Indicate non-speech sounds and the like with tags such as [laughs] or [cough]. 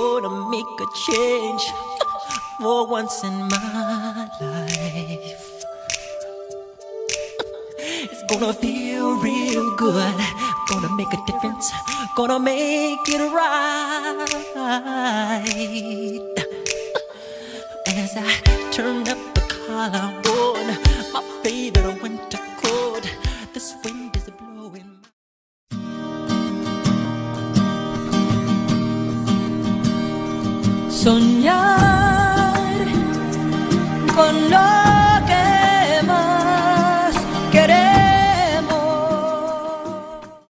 Gonna make a change [laughs] for once in my life. [laughs] It's gonna feel real good. Gonna make a difference. Gonna make it right. [laughs] As I turn up the collar on my favorite winter coat, this wind Soñar con lo